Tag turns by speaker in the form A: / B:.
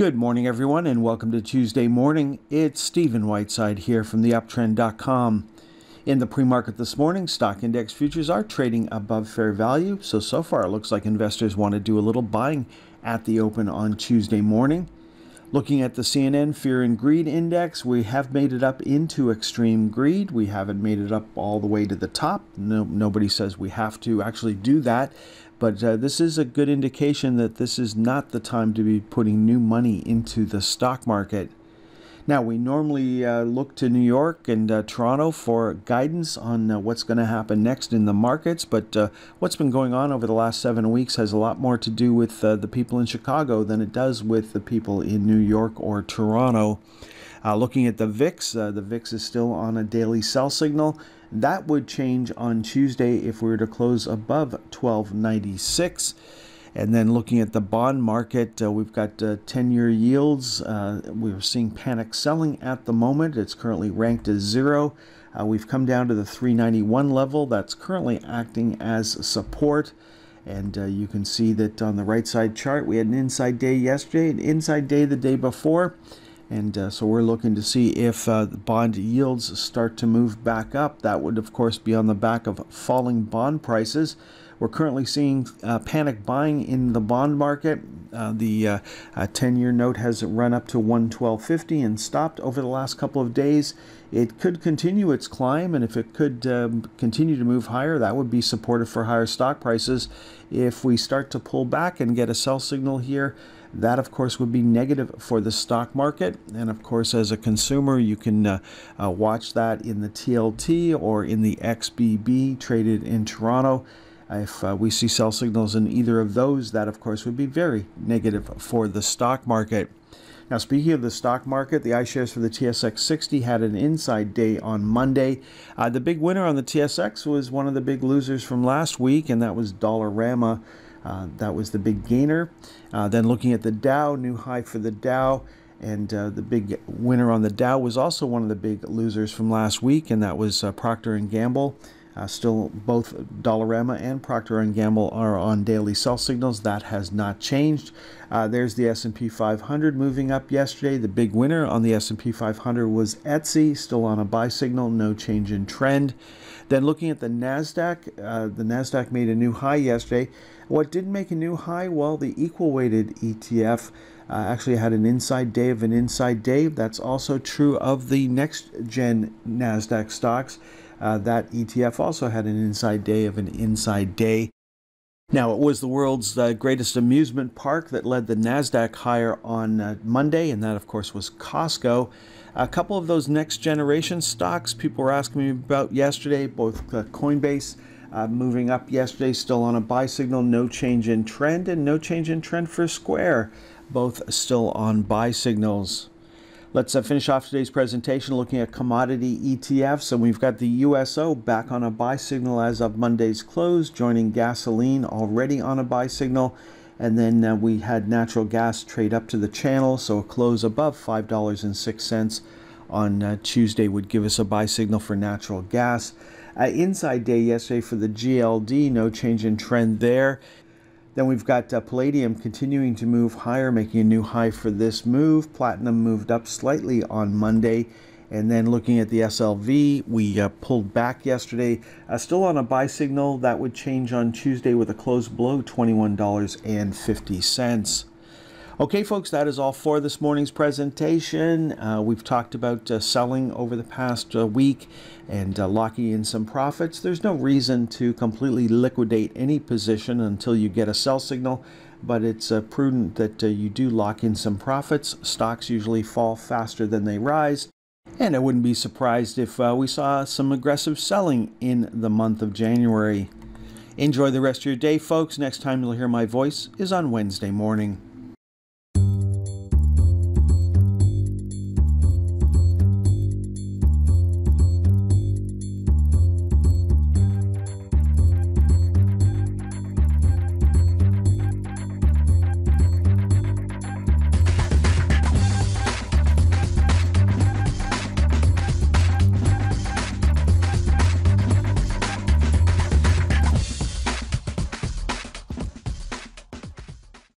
A: Good morning, everyone, and welcome to Tuesday morning. It's Stephen Whiteside here from theuptrend.com. In the pre market this morning, stock index futures are trading above fair value. So, so far, it looks like investors want to do a little buying at the open on Tuesday morning. Looking at the CNN Fear and Greed Index, we have made it up into extreme greed. We haven't made it up all the way to the top. No, nobody says we have to actually do that. But uh, this is a good indication that this is not the time to be putting new money into the stock market. Now, we normally uh, look to New York and uh, Toronto for guidance on uh, what's going to happen next in the markets, but uh, what's been going on over the last seven weeks has a lot more to do with uh, the people in Chicago than it does with the people in New York or Toronto. Uh, looking at the VIX, the VIX is still on a daily sell signal. That would change on Tuesday if we were to close above 1296. And then looking at the bond market, uh, we've got 10 uh, yields. Uh, we're seeing panic selling at the moment. It's currently ranked as zero. Uh, we've come down to the 391 level. That's currently acting as support. And uh, you can see that on the right side chart, we had an inside day yesterday, an inside day the day before. And uh, so we're looking to see if uh, bond yields start to move back up. That would, of course, be on the back of falling bond prices. We're currently seeing uh, panic buying in the bond market. Uh, the 10 year note has run up to 112.50 and stopped over the last couple of days. It could continue its climb, and if it could um, continue to move higher, that would be supportive for higher stock prices. If we start to pull back and get a sell signal here, that, of course, would be negative for the stock market. And of course, as a consumer, you can uh, uh, watch that in the TLT or in the XBB traded in Toronto. If uh, we see sell signals in either of those, that of course would be very negative for the stock market. Now, speaking of the stock market, the iShares for the TSX 60 had an inside day on Monday. Uh, the big winner on the TSX was one of the big losers from last week, and that was Dollarama. Uh, that was the big gainer. Uh, then looking at the Dow, new high for the Dow. And uh, the big winner on the Dow was also one of the big losers from last week, and that was uh, Procter & Gamble. Uh, still, both Dollarama and Procter & Gamble are on daily sell signals. That has not changed. Uh, there's the S&P 500 moving up yesterday. The big winner on the S&P 500 was Etsy, still on a buy signal, no change in trend. Then looking at the Nasdaq, uh, the Nasdaq made a new high yesterday. What did make a new high? Well, the equal weighted ETF uh, actually had an inside day of an inside day. That's also true of the next gen Nasdaq stocks. Uh, that ETF also had an inside day of an inside day. Now, it was the world's uh, greatest amusement park that led the NASDAQ higher on uh, Monday, and that, of course, was Costco. A couple of those next generation stocks people were asking me about yesterday, both uh, Coinbase uh, moving up yesterday, still on a buy signal, no change in trend, and no change in trend for Square, both still on buy signals. Let's uh, finish off today's presentation looking at commodity ETFs. And we've got the USO back on a buy signal as of Monday's close, joining gasoline already on a buy signal. And then uh, we had natural gas trade up to the channel, so a close above $5.06 on uh, Tuesday would give us a buy signal for natural gas. Uh, inside day yesterday for the GLD, no change in trend there. Then we've got uh, palladium continuing to move higher, making a new high for this move. Platinum moved up slightly on Monday. And then looking at the SLV, we uh, pulled back yesterday. Uh, still on a buy signal. That would change on Tuesday with a close below $21.50. Okay, folks, that is all for this morning's presentation. Uh, we've talked about uh, selling over the past uh, week and uh, locking in some profits. There's no reason to completely liquidate any position until you get a sell signal, but it's uh, prudent that uh, you do lock in some profits. Stocks usually fall faster than they rise. And I wouldn't be surprised if we saw some aggressive selling in the month of January. Enjoy the rest of your day, folks. Next time you'll hear my voice is on Wednesday morning.